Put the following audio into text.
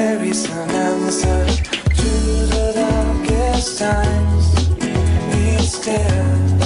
there is an answer to the darkest times. It's there.